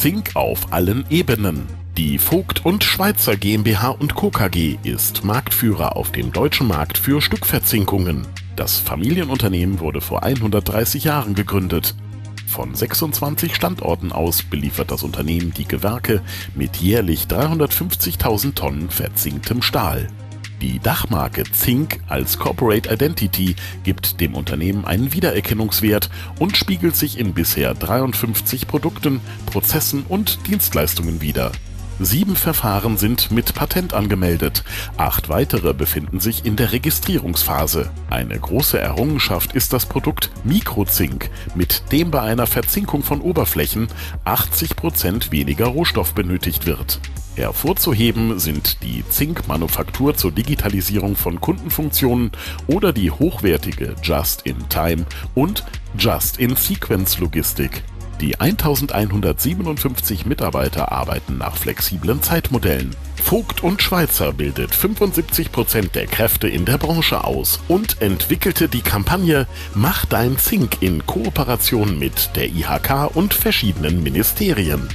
Zink auf allen Ebenen. Die Vogt und Schweizer GmbH und Co. KG ist Marktführer auf dem deutschen Markt für Stückverzinkungen. Das Familienunternehmen wurde vor 130 Jahren gegründet. Von 26 Standorten aus beliefert das Unternehmen die Gewerke mit jährlich 350.000 Tonnen verzinktem Stahl. Die Dachmarke Zink als Corporate Identity gibt dem Unternehmen einen Wiedererkennungswert und spiegelt sich in bisher 53 Produkten, Prozessen und Dienstleistungen wider. Sieben Verfahren sind mit Patent angemeldet, acht weitere befinden sich in der Registrierungsphase. Eine große Errungenschaft ist das Produkt Mikrozink, mit dem bei einer Verzinkung von Oberflächen 80 Prozent weniger Rohstoff benötigt wird. Hervorzuheben sind die Zink-Manufaktur zur Digitalisierung von Kundenfunktionen oder die hochwertige Just-in-Time und Just-in-Sequence-Logistik. Die 1157 Mitarbeiter arbeiten nach flexiblen Zeitmodellen. Vogt und Schweizer bildet 75 Prozent der Kräfte in der Branche aus und entwickelte die Kampagne Mach dein Zink in Kooperation mit der IHK und verschiedenen Ministerien.